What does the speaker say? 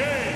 game.